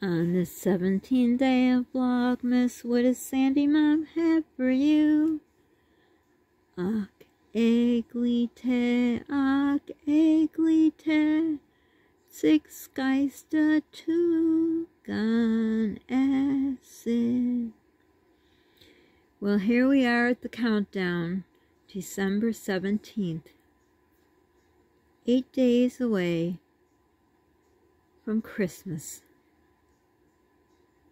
On the 17th day of Vlogmas, what does Sandie Mom have for you? Ak eglite, ak eglite, six geister to gone acid. Well, here we are at the countdown, December 17th. Eight days away from Christmas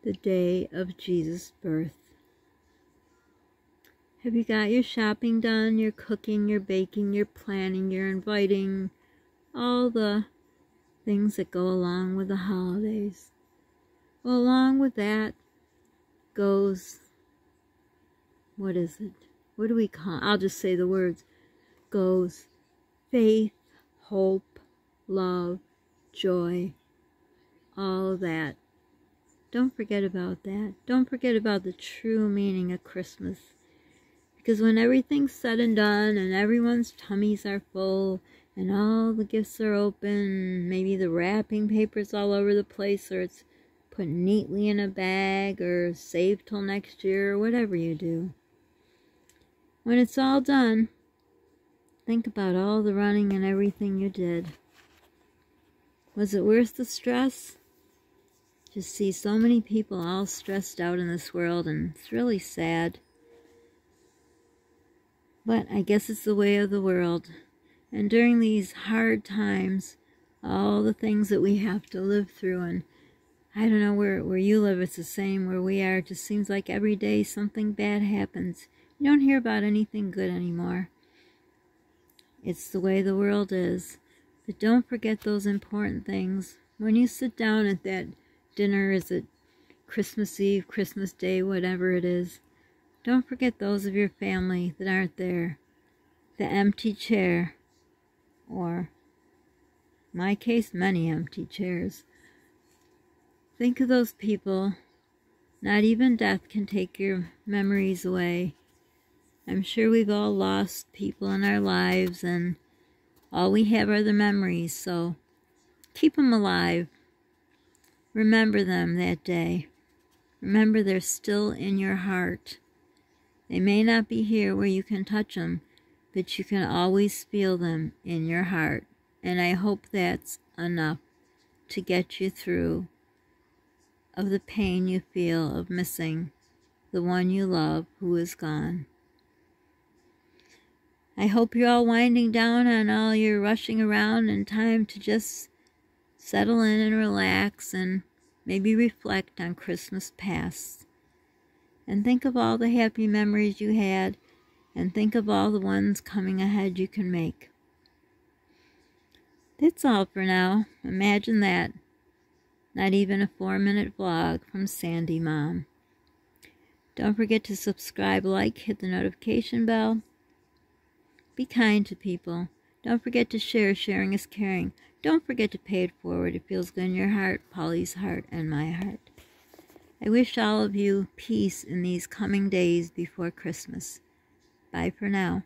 the day of Jesus' birth. Have you got your shopping done, your cooking, your baking, your planning, your inviting, all the things that go along with the holidays? Well, along with that goes, what is it? What do we call? I'll just say the words. Goes faith, hope, love, joy, all that don't forget about that. Don't forget about the true meaning of Christmas. Because when everything's said and done and everyone's tummies are full and all the gifts are open, maybe the wrapping paper's all over the place or it's put neatly in a bag or saved till next year or whatever you do. When it's all done, think about all the running and everything you did. Was it worth the stress? Just see so many people all stressed out in this world, and it's really sad. But I guess it's the way of the world. And during these hard times, all the things that we have to live through, and I don't know where, where you live, it's the same where we are. It just seems like every day something bad happens. You don't hear about anything good anymore. It's the way the world is. But don't forget those important things. When you sit down at that dinner? Is it Christmas Eve, Christmas Day, whatever it is? Don't forget those of your family that aren't there. The empty chair, or, my case, many empty chairs. Think of those people. Not even death can take your memories away. I'm sure we've all lost people in our lives, and all we have are the memories, so keep them alive. Remember them that day. Remember they're still in your heart. They may not be here where you can touch them, but you can always feel them in your heart. And I hope that's enough to get you through of the pain you feel of missing the one you love who is gone. I hope you're all winding down on all your rushing around and time to just settle in and relax and maybe reflect on Christmas past. And think of all the happy memories you had and think of all the ones coming ahead you can make. That's all for now. Imagine that. Not even a four minute vlog from Sandie Mom. Don't forget to subscribe, like, hit the notification bell. Be kind to people. Don't forget to share. Sharing is caring. Don't forget to pay it forward. It feels good in your heart, Polly's heart, and my heart. I wish all of you peace in these coming days before Christmas. Bye for now.